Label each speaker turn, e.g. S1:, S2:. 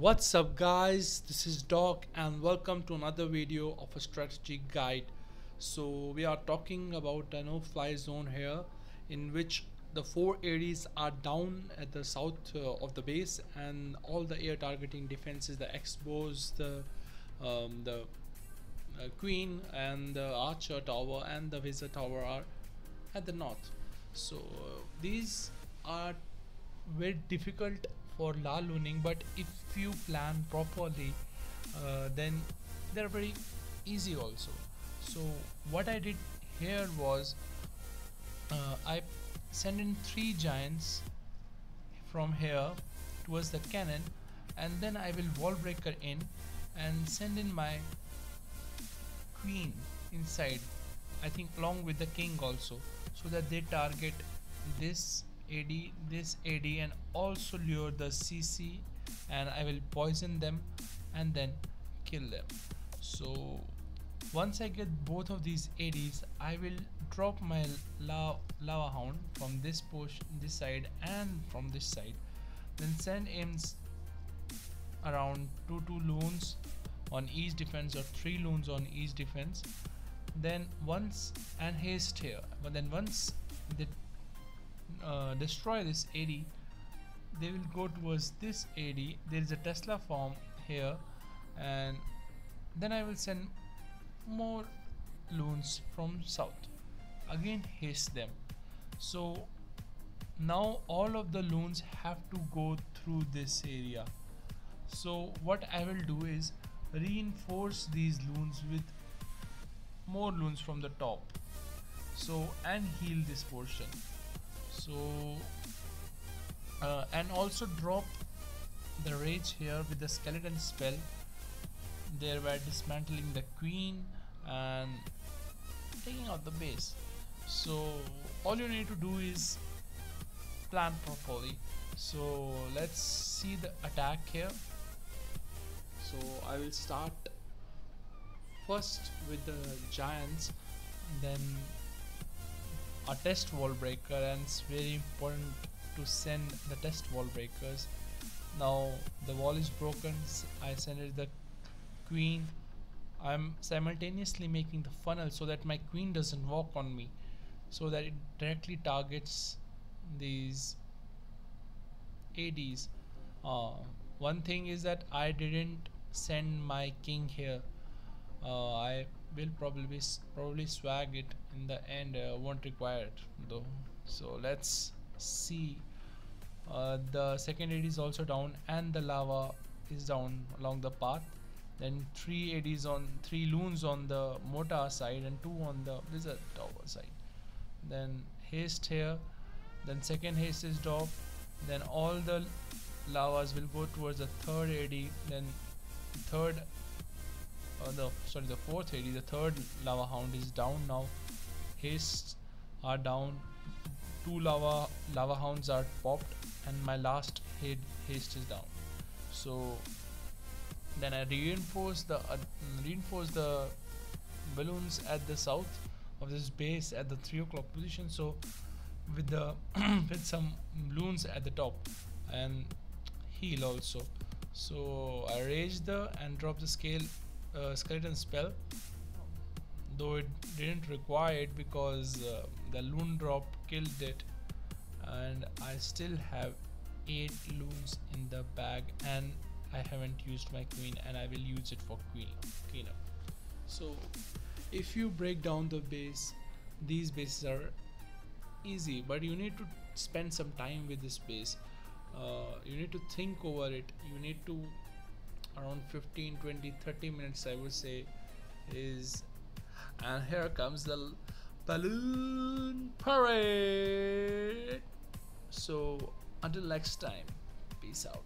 S1: What's up guys? This is Doc and welcome to another video of a strategy guide. So we are talking about a no fly zone here in which the four areas are down at the south uh, of the base and all the air targeting defenses the X-bows the um, the uh, queen and the archer tower and the wizard tower are at the north. So uh, these are very difficult for la looning but if you plan properly uh, then they're very easy also. So what I did here was uh, I send in three giants from here towards the cannon and then I will wall breaker in and send in my queen inside I think along with the king also so that they target this AD this AD and also lure the CC and I will poison them and then kill them. So once I get both of these ADs I will drop my lava, lava hound from this push this side and from this side. Then send in around 2 2 loons on each defense or 3 loons on each defense. Then once and haste here. But then once they uh, destroy this AD they will go towards this AD there is a Tesla farm here and then I will send more loons from south. Again haste them. So now all of the loons have to go through this area. So what I will do is reinforce these loons with more loons from the top. So and heal this portion so uh, and also drop the rage here with the skeleton spell. Thereby dismantling the queen and taking out the base. So all you need to do is plan properly. So let's see the attack here. So I will start first with the giants then a test wall breaker and it's very important to send the test wall breakers. Now the wall is broken I send it the queen. I'm simultaneously making the funnel so that my queen doesn't walk on me so that it directly targets these ADs uh, one thing is that I didn't send my king here. Uh, I will probably probably swag it in the end uh, won't require it though. So let's see. Uh, the second AD is also down and the lava is down along the path. Then three ADs on three loons on the mortar side and two on the wizard tower side. Then haste here. Then second haste is drop then all the lavas will go towards the third AD then third uh, the sorry the fourth AD the third lava hound is down now. Hastes are down. Two lava lava hounds are popped and my last head haste is down. So then I reinforce the uh, reinforce the balloons at the south of this base at the 3 o'clock position. So with the with some balloons at the top and heal also. So I raise the and drop the scale uh, skeleton spell though it didn't require it because uh, the loon drop killed it. And I still have 8 loons in the bag and I haven't used my queen and I will use it for queen cleanup. So if you break down the base these bases are easy but you need to spend some time with this base. Uh, you need to think over it. You need to around 15 20 30 minutes i would say is and here comes the balloon parade. So until next time peace out